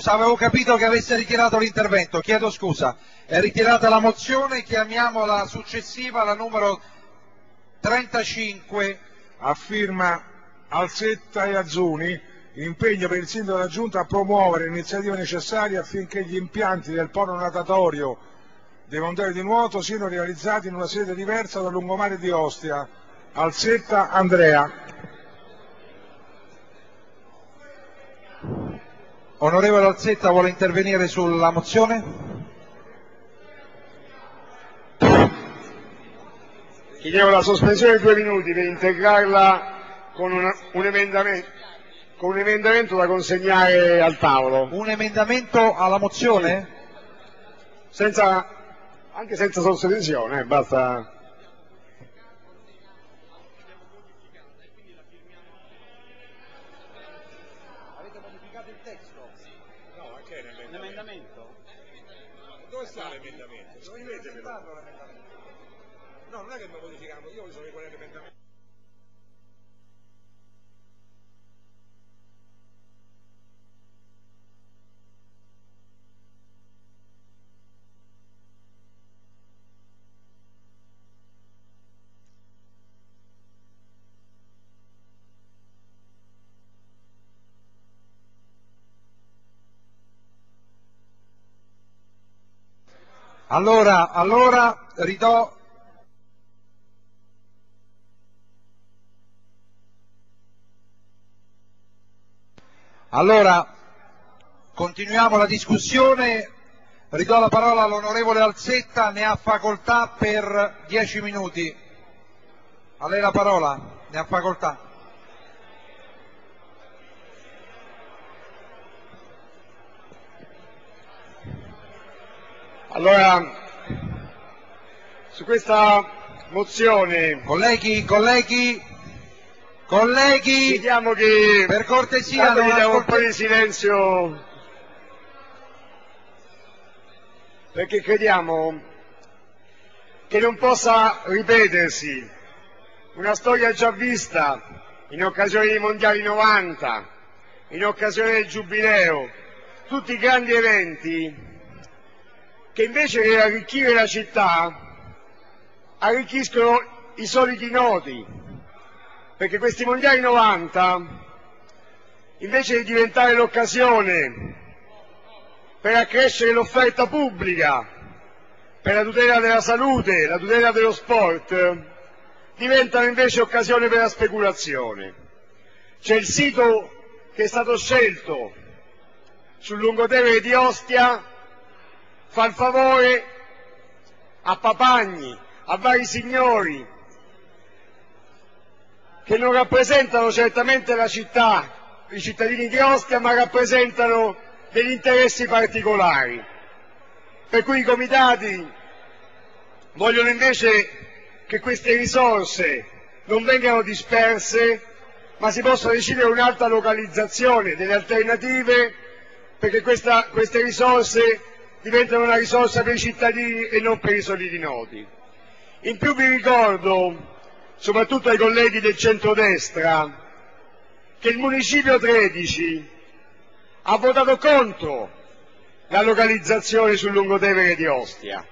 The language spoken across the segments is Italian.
scusa, avevo capito che avesse ritirato l'intervento, chiedo scusa. È ritirata la mozione, chiamiamo la successiva, la numero 35. a firma Alzetta e Azzuni, impegno per il sindaco della Giunta a promuovere iniziative necessarie affinché gli impianti del polo natatorio dei mondiali di nuoto siano realizzati in una sede diversa dal lungomare di Ostia. Alzetta Andrea. Onorevole Alzetta vuole intervenire sulla mozione? No, ma che è L'emendamento? Dove sta l'emendamento? Non No, non è che mi modifichiamo, io voglio sapere qual è Allora, allora ridò Allora, continuiamo la discussione. Ridò la parola all'onorevole Alzetta, ne ha facoltà per dieci minuti. A lei la parola, ne ha facoltà. Allora, su questa mozione Colleghi, colleghi, colleghi, chiediamo che... per cortesia non chiediamo un po' ascolti- di silenzio perché crediamo che non possa ripetersi una storia già vista in occasione dei mondiali 90, in occasione del giubileo, tutti grandi eventi che invece di arricchire la città arricchiscono i soliti noti, perché questi mondiali 90 invece di diventare l'occasione per accrescere l'offerta pubblica, per la tutela della salute, la tutela dello sport, diventano invece occasione per la speculazione. C'è il sito che è stato scelto sul lungotevere di Ostia, fa favore a Papagni, a vari signori, che non rappresentano certamente la città, i cittadini di Ostia, ma rappresentano degli interessi particolari. Per cui i comitati vogliono invece che queste risorse non vengano disperse, ma si possa decidere un'altra localizzazione, delle alternative, perché questa- queste risorse diventano una risorsa per i cittadini e non per i soliti noti. In più vi ricordo, soprattutto ai colleghi del centrodestra, che il Municipio 13 ha votato contro la localizzazione sul lungotevere di Ostia,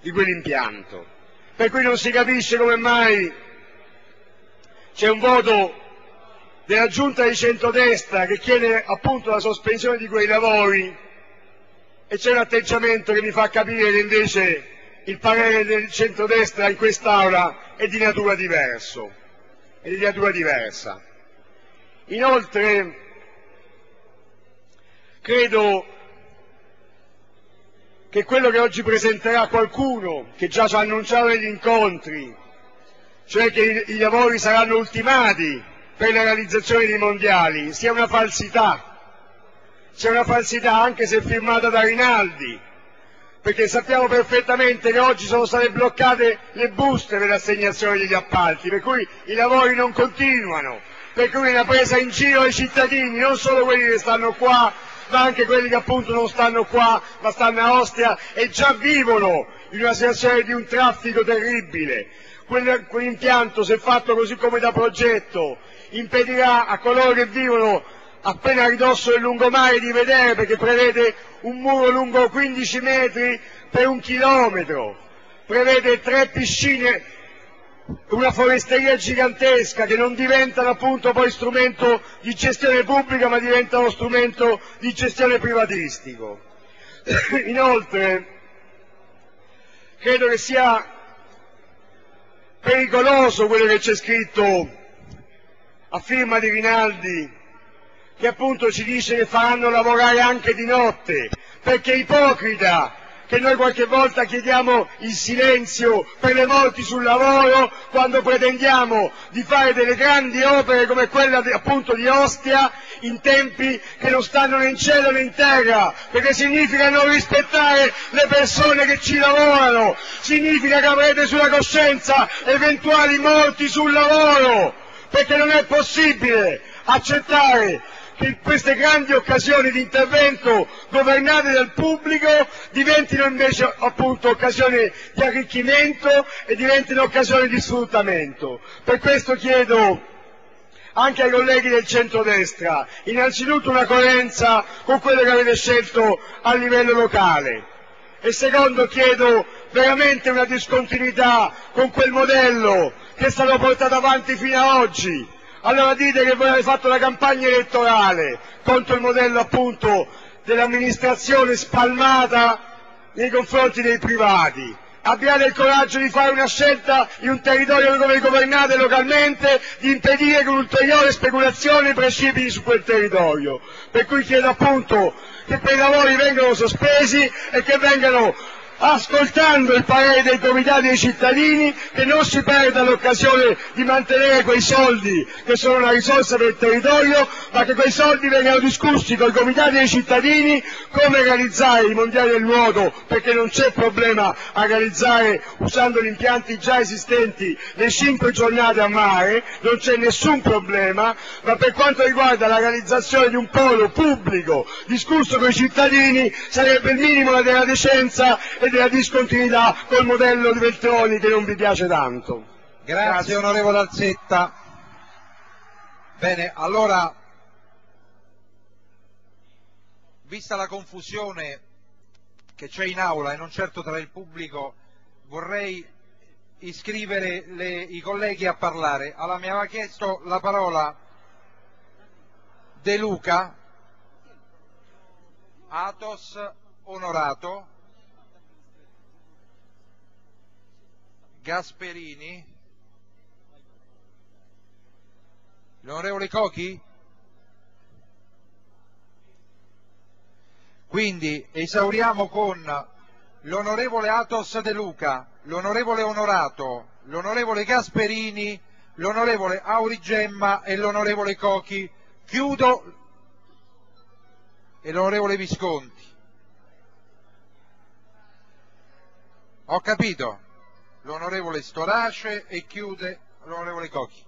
di quell'impianto. Per cui non si capisce come mai c'è un voto della giunta di centrodestra che chiede appunto la sospensione di quei lavori e c'è un atteggiamento che mi fa capire che invece il parere del centrodestra in quest'Aula è di natura diverso, è di natura diversa. Inoltre, credo che quello che oggi presenterà qualcuno, che già ci ha annunciato negli incontri, cioè che i, i lavori saranno ultimati per la realizzazione dei mondiali, sia una falsità. C'è una falsità anche se firmata da Rinaldi, perché sappiamo perfettamente che oggi sono state bloccate le buste per l'assegnazione degli appalti, per cui i lavori non continuano, per cui è una presa in giro ai cittadini, non solo quelli che stanno qua, ma anche quelli che appunto non stanno qua, ma stanno a Ostia e già vivono in una situazione di un traffico terribile. Quel- Quell'impianto, se fatto così come da progetto, impedirà a coloro che vivono appena a ridosso del lungomare di vedere perché prevede un muro lungo 15 metri per un chilometro, prevede tre piscine, una foresteria gigantesca che non diventano appunto poi strumento di gestione pubblica ma diventano strumento di gestione privatistico. Inoltre, credo che sia pericoloso quello che c'è scritto a firma di Rinaldi, che appunto ci dice che faranno lavorare anche di notte, perché è ipocrita che noi qualche volta chiediamo il silenzio per le morti sul lavoro quando pretendiamo di fare delle grandi opere come quella di, appunto di Ostia in tempi che non stanno né in cielo né in terra, perché significa non rispettare le persone che ci lavorano, significa che avrete sulla coscienza eventuali morti sul lavoro, perché non è possibile accettare che queste grandi occasioni di intervento governate dal pubblico diventino invece appunto occasioni di arricchimento e diventino occasioni di sfruttamento. Per questo chiedo anche ai colleghi del centrodestra, innanzitutto una coerenza con quello che avete scelto a livello locale e secondo chiedo veramente una discontinuità con quel modello che è stato portato avanti fino ad oggi. Allora dite che voi avete fatto la campagna elettorale contro il modello appunto dell'amministrazione spalmata nei confronti dei privati abbiate il coraggio di fare una scelta in un territorio dove governate localmente, di impedire che un'ulteriore speculazione precipiti su quel territorio. Per cui chiedo appunto che quei lavori vengano sospesi e che vengano ascoltando il parere dei comitati dei cittadini, che non si perda l'occasione di mantenere quei soldi che sono una risorsa il territorio, ma che quei soldi vengano discussi con i comitati dei cittadini come realizzare i mondiali del nuoto, perché non c'è problema a realizzare usando gli impianti già esistenti le cinque giornate a mare, non c'è nessun problema, ma per quanto riguarda la realizzazione di un polo pubblico discusso con i cittadini sarebbe il minimo della decenza e della discontinuità col modello di Veltroni che non vi piace tanto. Grazie, Grazie. onorevole Alzetta. Bene, allora, vista la confusione che c'è in aula e non certo tra il pubblico, vorrei iscrivere le- i colleghi a parlare. Allora, mi aveva chiesto la parola De Luca, Atos Onorato, Gasperini, l'onorevole Cochi? Quindi esauriamo con l'onorevole Atos De Luca, l'onorevole Onorato, l'onorevole Gasperini, l'onorevole Aurigemma e l'onorevole Cochi. Chiudo e l'onorevole Visconti. Ho capito l'onorevole Storace e chiude l'onorevole Cochi.